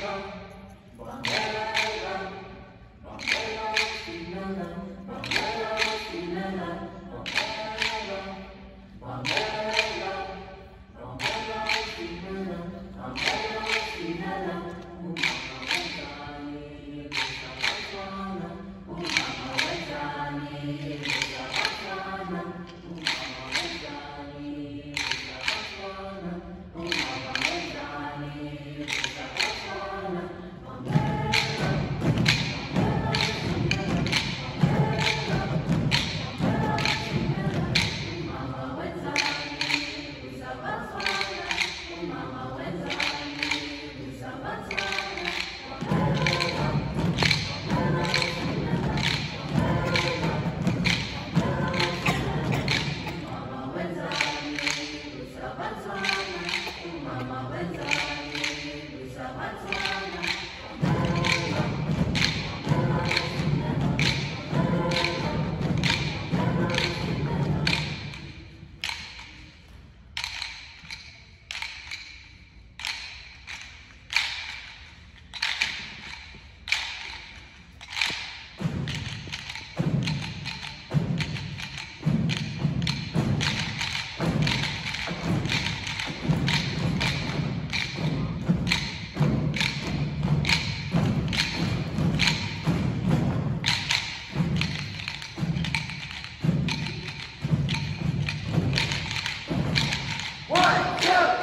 Bangela, Sinana, Bangela, Sinana, Two,